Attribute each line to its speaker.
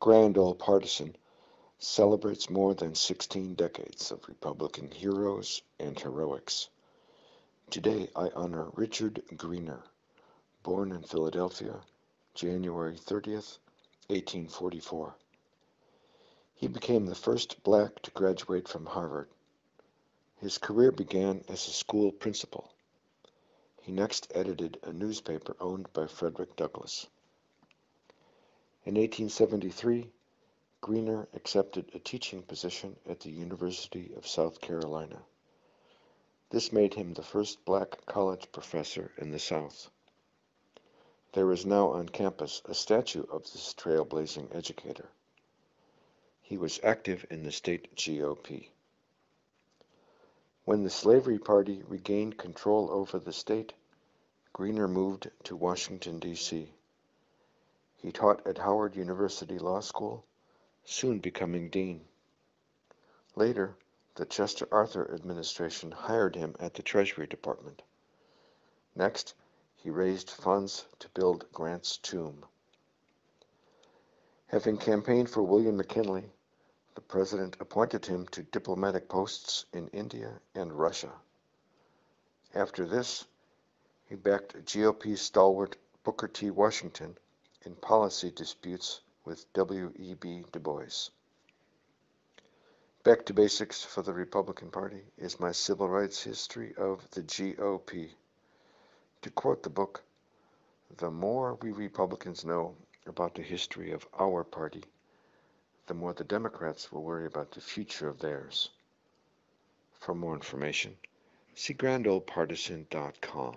Speaker 1: Grand Old Partisan celebrates more than 16 decades of Republican heroes and heroics. Today I honor Richard Greener, born in Philadelphia, January 30th, 1844. He became the first black to graduate from Harvard. His career began as a school principal. He next edited a newspaper owned by Frederick Douglass. In 1873, Greener accepted a teaching position at the University of South Carolina. This made him the first black college professor in the South. There is now on campus a statue of this trailblazing educator. He was active in the state GOP. When the Slavery Party regained control over the state, Greener moved to Washington, D.C. He taught at Howard University Law School soon becoming dean. Later, the Chester Arthur administration hired him at the Treasury Department. Next, he raised funds to build Grant's tomb. Having campaigned for William McKinley, the president appointed him to diplomatic posts in India and Russia. After this, he backed GOP stalwart Booker T. Washington in policy disputes with W. E. B. Du Bois. Back to basics for the Republican Party is my civil rights history of the GOP. To quote the book, the more we Republicans know about the history of our party, the more the Democrats will worry about the future of theirs. For more information, see grandoldpartisan.com.